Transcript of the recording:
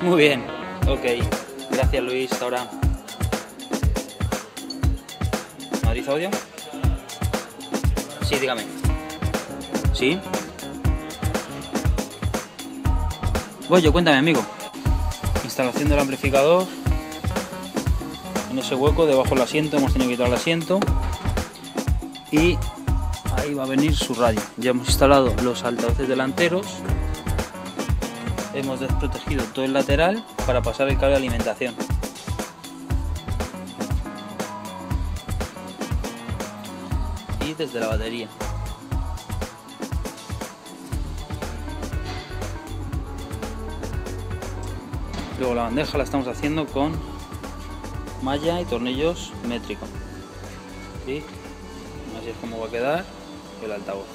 Muy bien, ok. Gracias Luis, hasta ahora. ¿Madrid Audio? Sí, dígame. ¿Sí? Voy yo, cuéntame amigo. Instalación del amplificador. En ese hueco, debajo del asiento, hemos tenido que quitar el asiento. Y ahí va a venir su radio. Ya hemos instalado los altavoces delanteros. Hemos desprotegido todo el lateral para pasar el cable de alimentación. Y desde la batería. Luego la bandeja la estamos haciendo con malla y tornillos métricos. Y así es como va a quedar el altavoz.